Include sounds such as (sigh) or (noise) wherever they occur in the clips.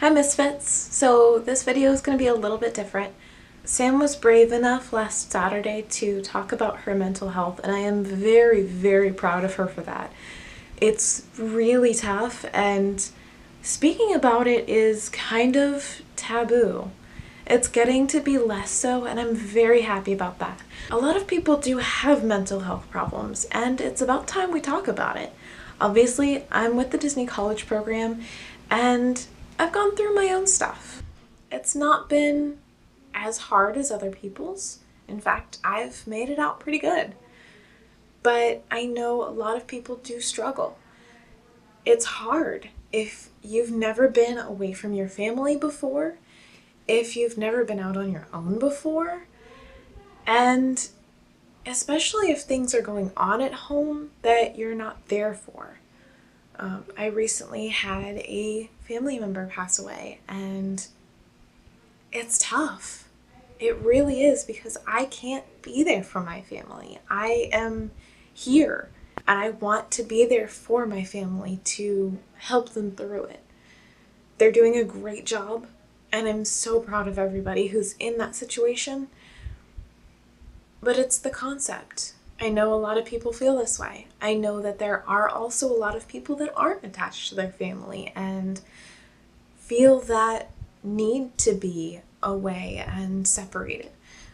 Hi Misfits! So this video is going to be a little bit different. Sam was brave enough last Saturday to talk about her mental health and I am very, very proud of her for that. It's really tough and speaking about it is kind of taboo. It's getting to be less so and I'm very happy about that. A lot of people do have mental health problems and it's about time we talk about it. Obviously, I'm with the Disney College Program and I've gone through my own stuff. It's not been as hard as other people's. In fact, I've made it out pretty good. But I know a lot of people do struggle. It's hard if you've never been away from your family before, if you've never been out on your own before, and especially if things are going on at home that you're not there for. Um, I recently had a family member pass away, and it's tough. It really is because I can't be there for my family. I am here and I want to be there for my family to help them through it. They're doing a great job, and I'm so proud of everybody who's in that situation. But it's the concept I know a lot of people feel this way. I know that there are also a lot of people that aren't attached to their family and feel that need to be away and separated,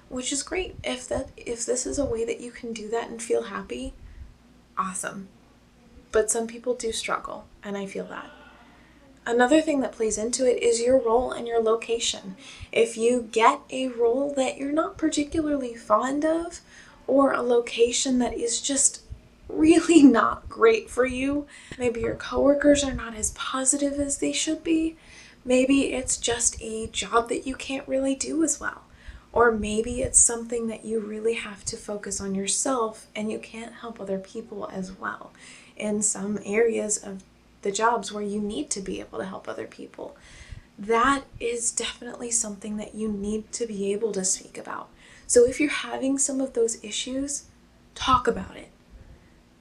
which is great. If that if this is a way that you can do that and feel happy, awesome. But some people do struggle, and I feel that. Another thing that plays into it is your role and your location. If you get a role that you're not particularly fond of, or a location that is just really (laughs) not great for you. Maybe your coworkers are not as positive as they should be. Maybe it's just a job that you can't really do as well. Or maybe it's something that you really have to focus on yourself and you can't help other people as well. In some areas of the jobs where you need to be able to help other people, that is definitely something that you need to be able to speak about. So if you're having some of those issues, talk about it.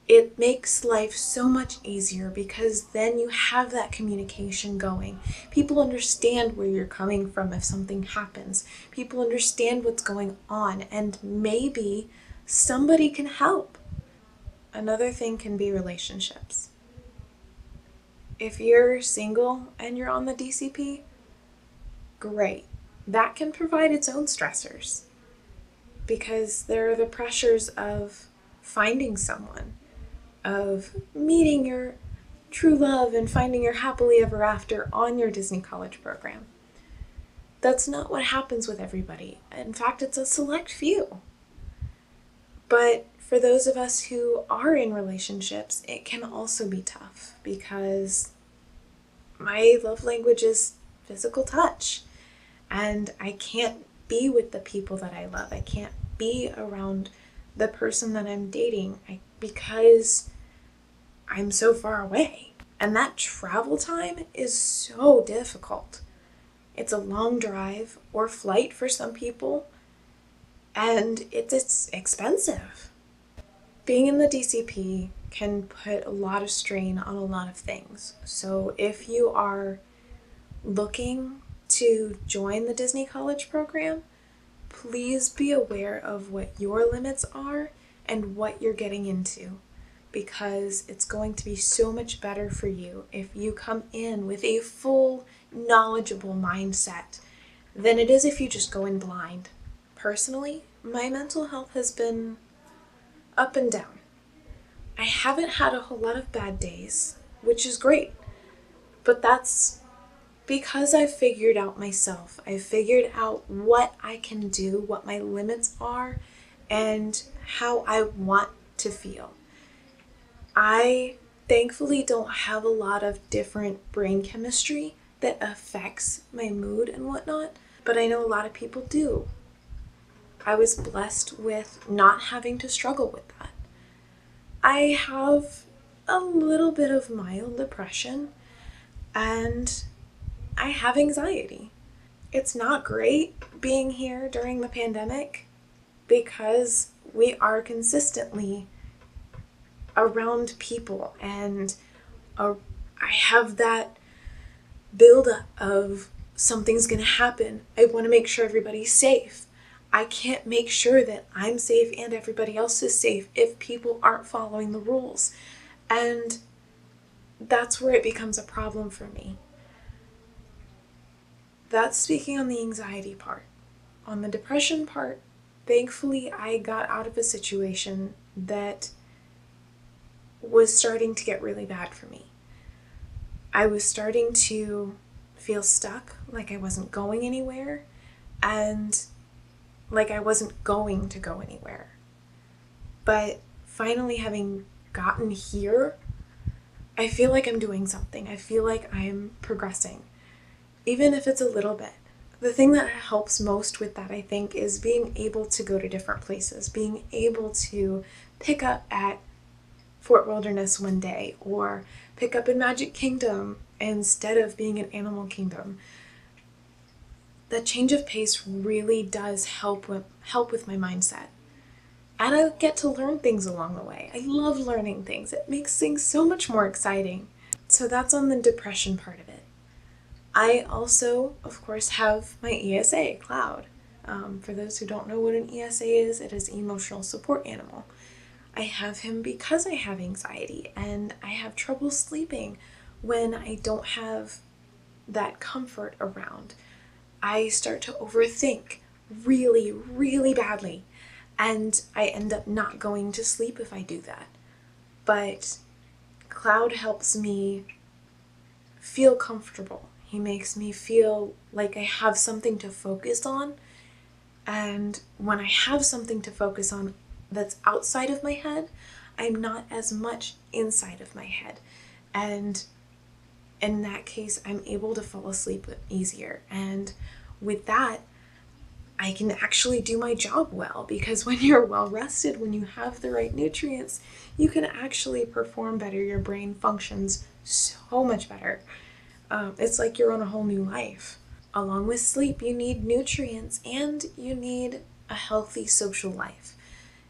It makes life so much easier because then you have that communication going. People understand where you're coming from if something happens. People understand what's going on, and maybe somebody can help. Another thing can be relationships. If you're single and you're on the DCP, great. That can provide its own stressors because there are the pressures of finding someone, of meeting your true love and finding your happily ever after on your Disney College program. That's not what happens with everybody. In fact, it's a select few. But for those of us who are in relationships, it can also be tough because my love language is physical touch. And I can't be with the people that I love. I can't be around the person that I'm dating I, because I'm so far away. And that travel time is so difficult. It's a long drive or flight for some people, and it's, it's expensive. Being in the DCP can put a lot of strain on a lot of things. So if you are looking to join the Disney College program, please be aware of what your limits are and what you're getting into because it's going to be so much better for you if you come in with a full, knowledgeable mindset than it is if you just go in blind. Personally, my mental health has been up and down. I haven't had a whole lot of bad days, which is great, but that's because I've figured out myself, I've figured out what I can do, what my limits are, and how I want to feel. I thankfully don't have a lot of different brain chemistry that affects my mood and whatnot, but I know a lot of people do. I was blessed with not having to struggle with that. I have a little bit of mild depression and I have anxiety. It's not great being here during the pandemic because we are consistently around people and uh, I have that buildup of something's gonna happen. I wanna make sure everybody's safe. I can't make sure that I'm safe and everybody else is safe if people aren't following the rules. And that's where it becomes a problem for me. That's speaking on the anxiety part. On the depression part, thankfully, I got out of a situation that was starting to get really bad for me. I was starting to feel stuck, like I wasn't going anywhere, and like I wasn't going to go anywhere. But finally, having gotten here, I feel like I'm doing something. I feel like I'm progressing, even if it's a little bit. The thing that helps most with that, I think, is being able to go to different places, being able to pick up at Fort Wilderness one day or pick up in Magic Kingdom instead of being in Animal Kingdom. That change of pace really does help with, help with my mindset and I get to learn things along the way. I love learning things. It makes things so much more exciting. So that's on the depression part of it. I also, of course, have my ESA, Cloud. Um, for those who don't know what an ESA is, it is emotional support animal. I have him because I have anxiety and I have trouble sleeping when I don't have that comfort around. I start to overthink really, really badly and I end up not going to sleep if I do that. But Cloud helps me feel comfortable. He makes me feel like I have something to focus on. And when I have something to focus on that's outside of my head, I'm not as much inside of my head. And in that case, I'm able to fall asleep easier. And with that, I can actually do my job well because when (laughs) you're well rested, when you have the right nutrients, you can actually perform better. Your brain functions so much better. Um, it's like you're on a whole new life. Along with sleep, you need nutrients and you need a healthy social life.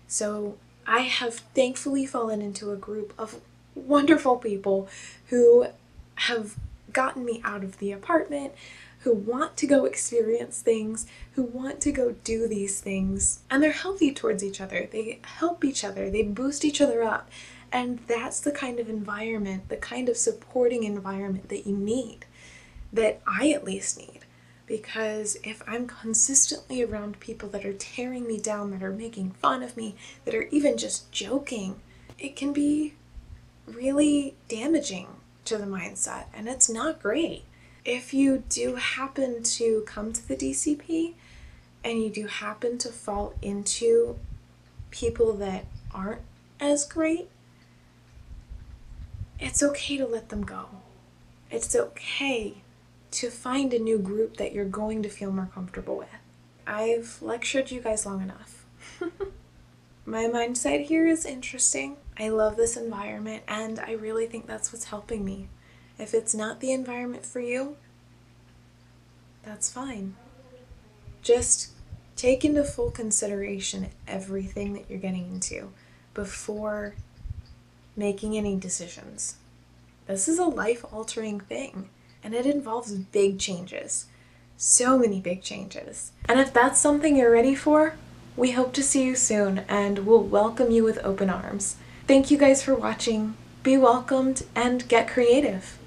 So, I have thankfully fallen into a group of wonderful people who have gotten me out of the apartment, who want to go experience things, who want to go do these things. And they're healthy towards each other. They help each other, they boost each other up. And that's the kind of environment, the kind of supporting environment that you need, that I at least need. Because if I'm consistently around people that are tearing me down, that are making fun of me, that are even just joking, it can be really damaging to the mindset and it's not great if you do happen to come to the DCP and you do happen to fall into people that aren't as great, it's okay to let them go. It's okay to find a new group that you're going to feel more comfortable with. I've lectured you guys long enough. (laughs) My mindset here is interesting. I love this environment, and I really think that's what's helping me. If it's not the environment for you, that's fine. Just take into full consideration everything that you're getting into before making any decisions. This is a life altering thing, and it involves big changes. So many big changes. And if that's something you're ready for, we hope to see you soon and we'll welcome you with open arms. Thank you guys for watching. Be welcomed and get creative.